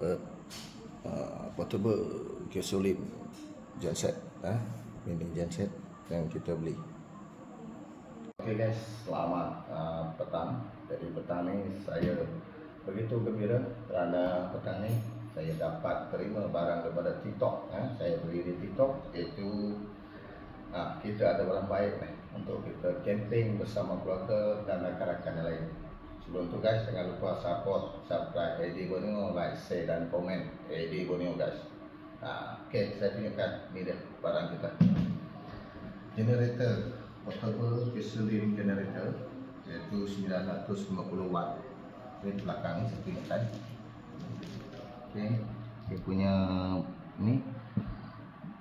uh, portable gasoline genset eh? mini genset yang kita beli Okay guys, selamat uh, petang. Jadi petang ni saya begitu gembira kerana petang ni saya dapat terima barang daripada TikTok. Eh? Saya beli di TikTok iaitu uh, kita ada barang baik eh, untuk kita camping bersama keluarga dan rakan-rakan lain. Sebelum tu guys, jangan lupa support, subscribe AD Borneo, like, share dan komen AD Borneo guys. Uh, okay, saya tunjukkan ni dia barang kita. Generator portable gasoline generator iaitu 950 watt. Ini belakang ni saya tunjukkan. Okay, dia punya ni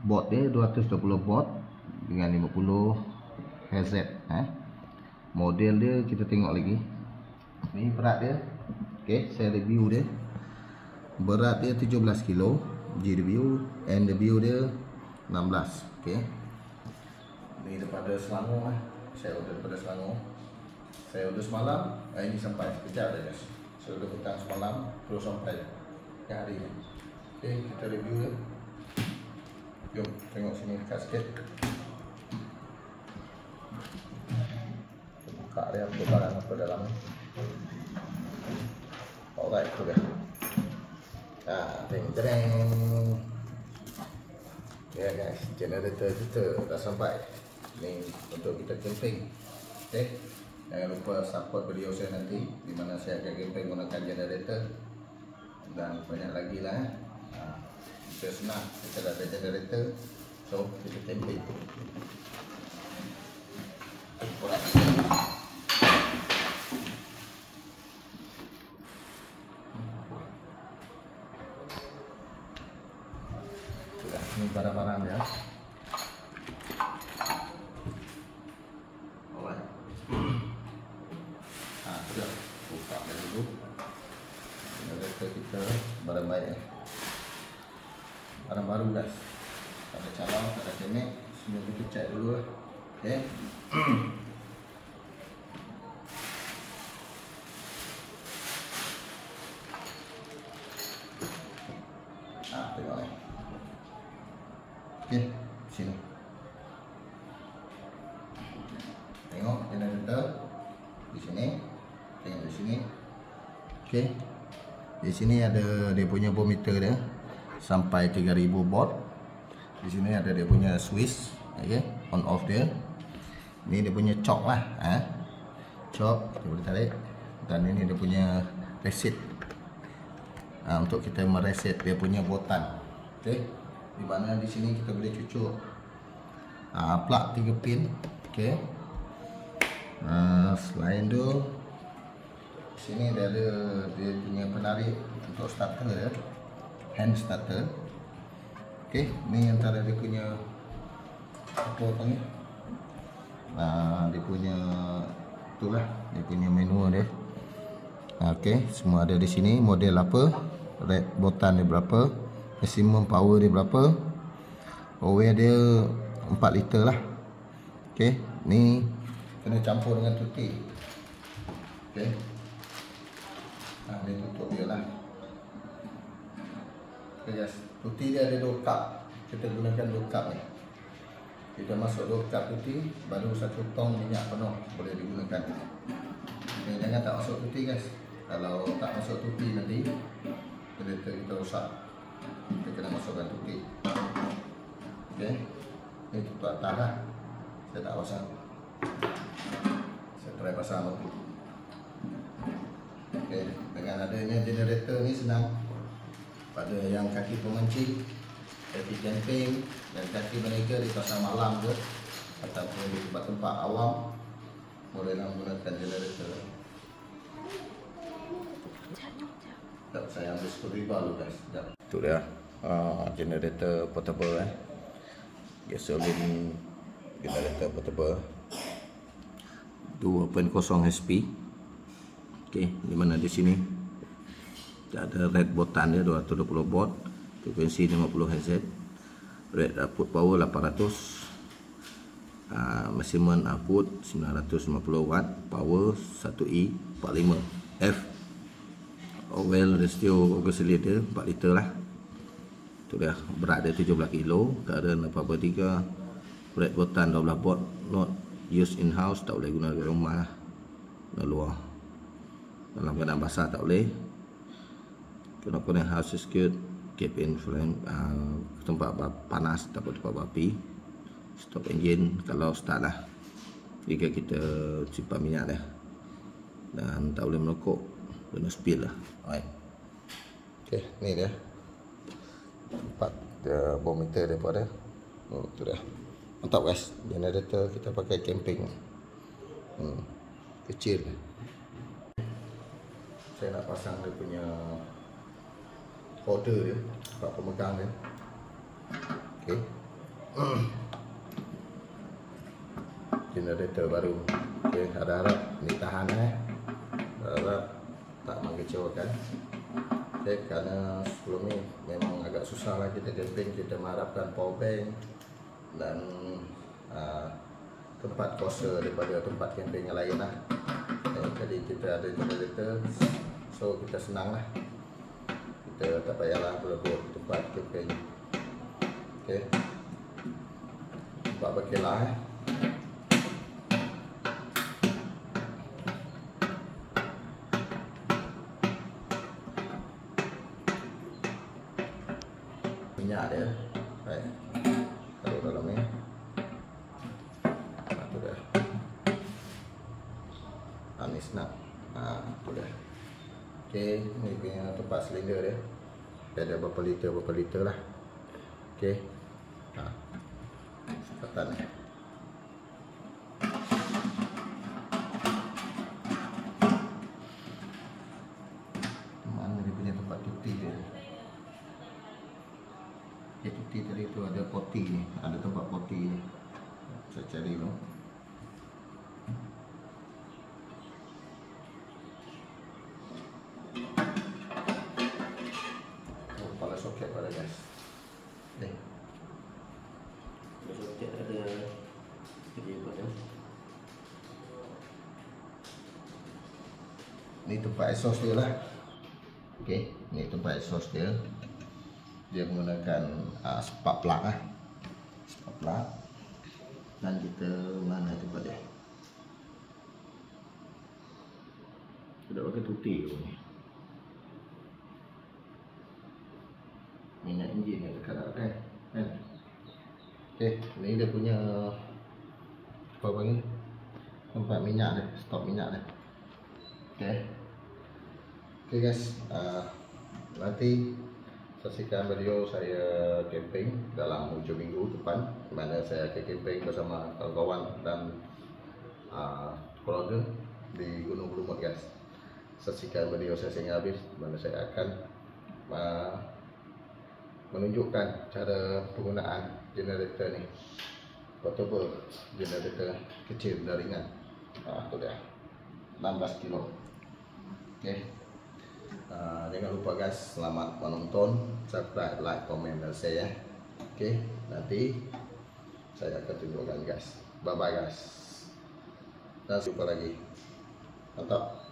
board dia 220 baud dengan 50 Hz eh. Model dia kita tengok lagi. Ni berat dia. Okey, saya review dia. Berat dia 17 kilo. GW and review dia 16. Okey. Ni daripada Selangor lah. Saya order daripada Selangor. Saya order semalam, hari ni sampai sekejap dah guys. Saya order petang semalam, terus sampai ke hari ni. Okey, kita review dia. Jom tengok sini dekat sikit. Kita buka dia apa barang apa dalam ni. Alright, dia. Ah, teng teng. Ya yeah, guys, generator kita dah sampai. Ni untuk kita camping. Okay. Jangan lupa support video saya nanti di mana saya akan camping menggunakan generator dan banyak lagi lah eh. Ha, kita senang, kita dah ada generator So, kita camping Sudah, ini Ha, dia dulu. Generator kita barang baik eh. Barang baru guys Tak ada tak ada Semua kita check dulu lah. Okay Ah, tengok ni Okay, sini Tengok generator Di Tengok di sini. Okay Di sini ada dia punya voltmeter dia Sampai 3000 volt. Di sini ada dia punya switch Okay On off dia. Ni dia punya cok lah ha? Cok Kita boleh tarik. Dan ini dia punya reset. Ha, Untuk kita mereset dia punya botan Okay Di mana di sini kita boleh cucuk ha, Plug 3 pin Okay ha, Selain tu sini dia ada dia punya penarik untuk starter ya. hand starter. Okey ni antara dia punya apa panggil nah dia punya itulah dia punya menu dia. Okey semua ada di sini. Model apa? Red botan dia berapa? Maximum power dia berapa? Oil dia 4 liter lah. Okey ni kena campur dengan tuti. Okey? Ha, dia tutup dia lah. Okay, guys. Tuti dia ada dua cup. Kita gunakan dua cup ni. Kita masuk dua cup tuti Baru satu tong minyak penuh Boleh digunakan. Okay, Jangan tak masuk tuti guys. Kalau tak masuk tuti nanti Kereta kita rosak Kita kena masukkan tuti. Okay Ini tutup atas lah. Saya tak pasang pasang lagi Okay. Dengan adanya generator ni senang pada yang kaki pengencing, kaki camping dan kaki berniaga di pasar malam ke ataupun di tempat-tempat awam bolehlah menggunakan generator. Tak saya ambil screwdriver dulu guys. Sekejap. Itu dia. Uh, generator portable eh. Gasoline generator portable. 2.0 HP. Okey, di mana di sini ada red botan dia 220 volt, frekuensi 50 Hz. rate output power 800 Uh, maximum output 950 watt power 1E 45 F oil ratio oscillator 4 liter lah tu dia berat dia 17 kilo current 83 red button 12 volt not use in house tak boleh guna di rumah lah. Luar. Dalam keadaan basah tak boleh. Kena kena house is good keep in flame uh, tempat panas tak boleh tempat api stop engine kalau start lah. Jika kita simpan minyak dah dan tak boleh melokok kena spill lah. Alright. Ok ni dia. Tempat dia bom meter daripada oh tu dah mantap guys. Generator kita pakai camping. Hmm. kecil. Saya nak pasang dia punya holder dia tempat pemegang dia ok generator baru. Okay, harap-harap ni tahan eh. Harap tak mengecewakan. Okay, kerana sebelum ni memang agak susah lah kita camping. Kita mengharapkan power bank dan uh, tempat kuasa daripada tempat camping yang lain lah. Okay, jadi kita ada generator so kita senang lah. Kita tak payahlah berebut tempat camping okay. tempat berkelah eh ok ni punya tempat silinder dia. Dia ada berapa liter berapa liter lah. Ok ha. sekatan ni. Dia tuti tadi tu ada poti ni. Ada tempat poti ni. Saya cari dulu Ni tempat exhaust dia lah. Okay, ni tempat exhaust dia. Dia menggunakan uh, spark plug lah. Spark plug. Dan kita mana tempat dia? Sudah pakai tuti tu ni? Minyak enjin yang dekat dah kan? Kan? Ok ni dia punya apa panggil? Tempat minyak dia stop minyak dia. Ok ok guys. Uh, nanti saksikan video saya camping dalam hujung minggu depan di mana saya akan camping bersama kawan-kawan dan uh, keluarga di Gunung Lumut guys. Saksikan video saya sehingga habis di mana saya akan uh, menunjukkan cara penggunaan generator ni. Portable generator kecil dan ringan. Uh, tu dia. 16 kilo. Ok Uh, jangan lupa guys selamat menonton. Subscribe like komen dan share ya. Oke okay, nanti saya akan tunjukkan guys. Bye bye guys. Dan jumpa lagi. Mantap